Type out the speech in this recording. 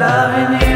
loving you.